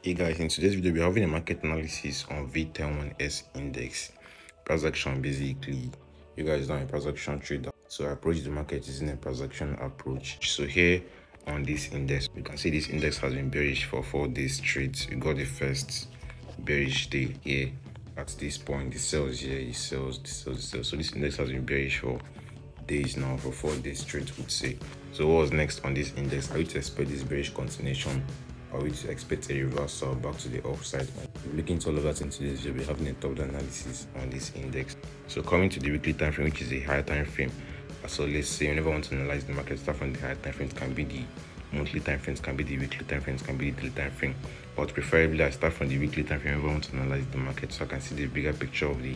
Hey guys, in today's video we're having a market analysis on VTEL1S index. Price action basically, you guys know a price action trader. So I approach the market using a price action approach. So here on this index, you can see this index has been bearish for four days straight. We got the first bearish day here at this point. The sells here, the sells, the sells, sells. So this index has been bearish for days now, for four days straight would say. So what was next on this index? I would expect this bearish continuation or we expect a reversal back to the upside. Looking into all of that in today's video, we're having a top down analysis on this index. So coming to the weekly time frame, which is a higher time frame. So let's say whenever I want to analyze the market, start from the higher time frames can be the monthly time frames, can be the weekly time frames, can be the daily time frame. But preferably I start from the weekly time frame whenever I want to analyze the market so I can see the bigger picture of the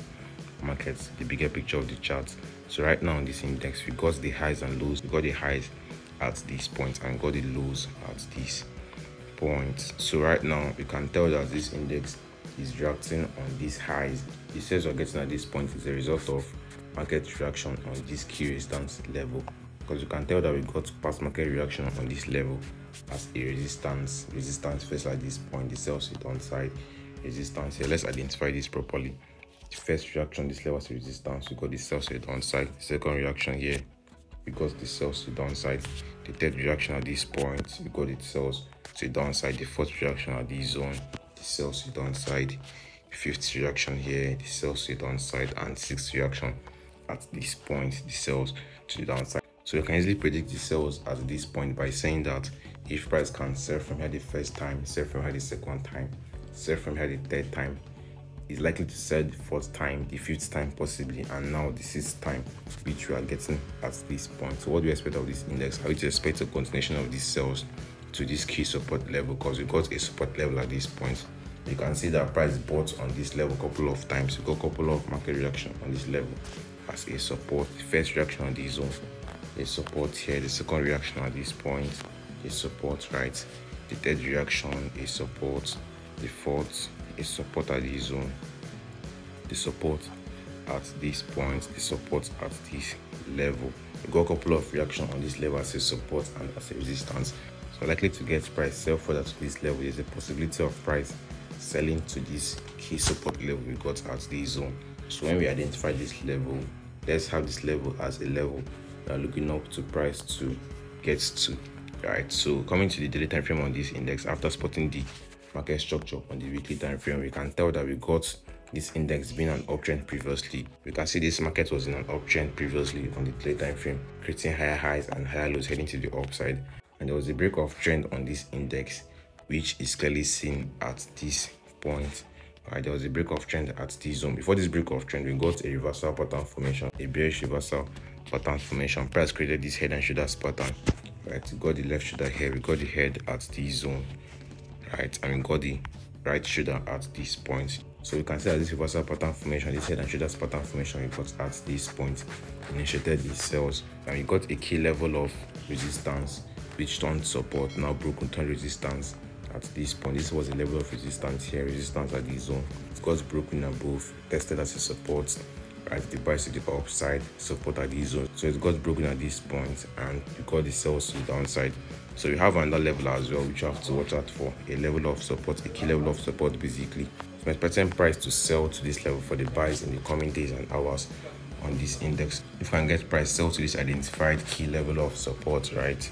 markets, the bigger picture of the charts. So right now on this index, we got the highs and lows. We got the highs at this point and got the lows at this so right now you can tell that this index is reacting on these highs. The sales are getting at this point is a result of market reaction on this key resistance level. Because you can tell that we got past market reaction on this level as a resistance resistance first at this point. The sales sit on side resistance. Here let's identify this properly. The first reaction this level is resistance. We got the sales to the downside second reaction here got the sales to downside the third reaction at this point we got it sells to the downside the fourth reaction at this zone the sells to the downside fifth reaction here the sells to the downside and sixth reaction at this point the sells to the downside so you can easily predict the sells at this point by saying that if price can sell from here the first time sell from here the second time sell from here the third time is likely to sell the fourth time, the fifth time possibly, and now the sixth time, which we are getting at this point. So what do you expect of this index? I would expect a continuation of these sales to this key support level because we got a support level at this point. You can see that price bought on this level a couple of times. We got a couple of market reaction on this level as a support. The first reaction on this zone, a support here. The second reaction at this point, a support, right? The third reaction, a support. The fourth, a support at this zone. The support at this point, the support at this level. We got a couple of reaction on this level as a support and as a resistance likely to get price sell further to this level there's a possibility of price selling to this key support level we got at this zone. So when we identify this level let's have this level as a level we are looking up to price to get to right? So coming to the daily time frame on this index after spotting the market structure on the weekly time frame we can tell that we got this index being an uptrend previously. We can see this market was in an uptrend previously on the daily time frame creating higher highs and higher lows heading to the upside and there was a break of trend on this index which is clearly seen at this point. Right there was a break of trend at this zone. Before this break of trend we got a reversal pattern formation a bearish reversal pattern formation. Price created this head and shoulders pattern right? We got the left shoulder here we got the head at this zone right? And we got the right shoulder at this point. So you can see that this reversal pattern formation this head and shoulders pattern formation we got at this point initiated the sales. And we got a key level of resistance which turned support now broken turned resistance at this point. This was a level of resistance here resistance at this zone. It got broken above tested as a support at the price to the upside support at this zone. So it got broken at this point and you got the sales to the downside. So you have another level as well which you have to watch out for a level of support a key level of support basically. So expecting price to sell to this level for the buys in the coming days and hours on this index. If I can get price sell to this identified key level of support right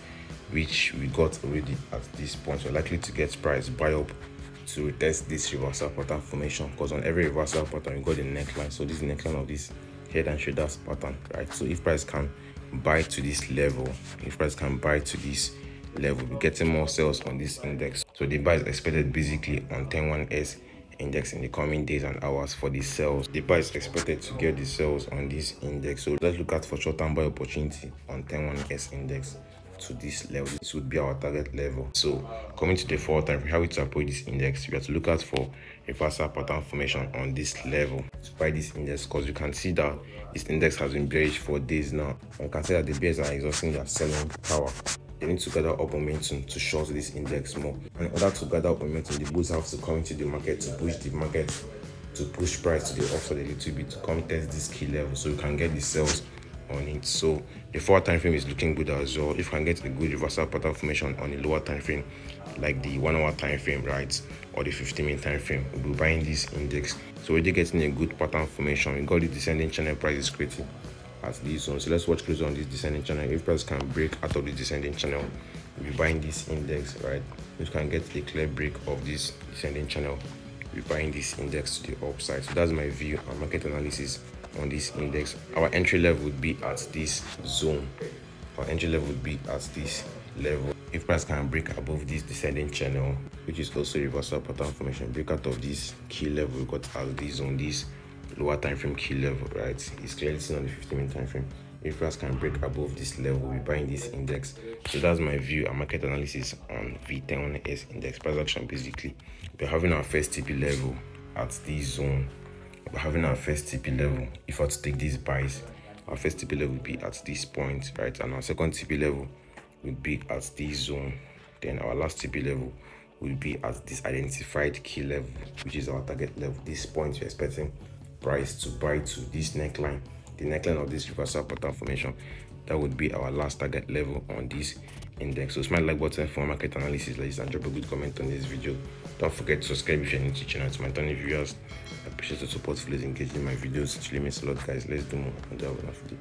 which we got already at this point. We're likely to get price buy up to test this reversal pattern formation because on every reversal pattern we got the neckline. So this is neckline of this head and shoulders pattern right? So if price can buy to this level if price can buy to this level we're getting more sales on this index. So the buy is expected basically on 101s index in the coming days and hours for the sales. The buy is expected to get the sales on this index. So let's look at for short-term buy opportunity on 101s index to this level this would be our target level. So coming to the fourth time how to approach this index we have to look out for reversal pattern formation on this level. To buy this index because you can see that this index has been bearish for days now. And you can see that the bears are exhausting their selling power. They need to gather up momentum to short this index more. And in order to gather up momentum the bulls have to come into the market to push the market to push price to the upside a little bit to come test this key level so you can get the sales on it so the four time frame is looking good as well if i can get a good reversal pattern formation on the lower time frame like the one hour time frame, right? Or the 15 minute time frame. We'll be buying this index. So we're getting a good pattern formation. We got the descending channel price is creating at this zone. So let's watch close on this descending channel. If price can break out of the descending channel, we'll be buying this index, right? We can get a clear break of this descending channel. We're buying this index to the upside. So that's my view and market analysis on this index. Our entry level would be at this zone. Our entry level would be at this level. If price can break above this descending channel, which is also reversal pattern formation, breakout of this key level we got as this on this lower time frame key level, right? It's clearly seen on the 15 minute time frame. If price can break above this level, we're buying this index. So that's my view and market analysis on VTEM1S index price action. Basically, we're having our first TP level at this zone. Having our first TP level. If I to take these buys, our first TP level would be at this point, right? And our second TP level would be at this zone. Then our last TP level will be at this identified key level, which is our target level. This point we're expecting price to buy to this neckline the neckline of this reversal pattern formation that would be our last target level on this index. So smash like button for market analysis ladies and drop a good comment on this video. Don't forget to subscribe if you're new to the channel. To my tony viewers i appreciate the support. Please engage in my videos. It really means a lot guys. Let's do more. And have a nice day